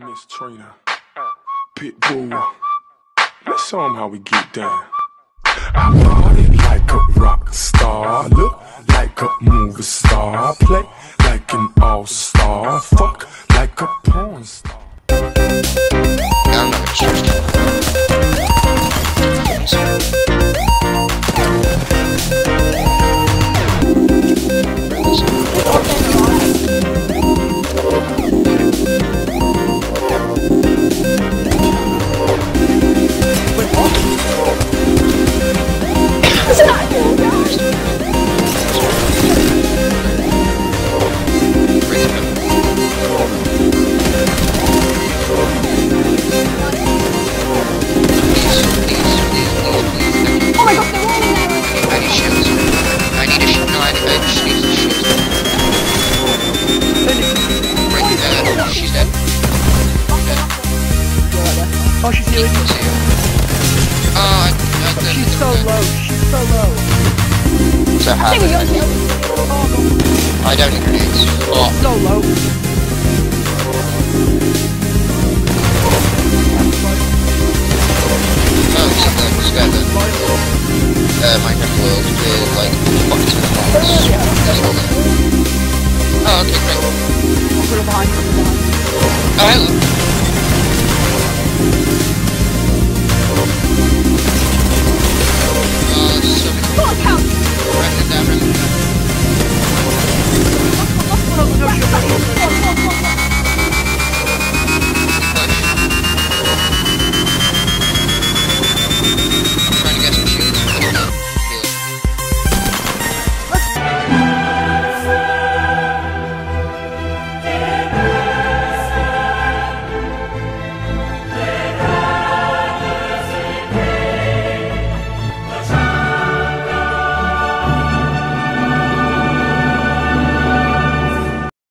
Miss Trina, Pitbull. Let's show 'em how we get down. I party like a rock star, look like a movie star, play like an all star, fuck like a porn star. Oh, she's healing. Let's see. Oh, I, I, I, She's so low. She's so low. So I we got I don't need grenades. Oh, So low. oh, something together. Uh, Minecraft world with like buckets of bombs. That's. Oh, okay, great. Behind. Put her behind. Oh, hello.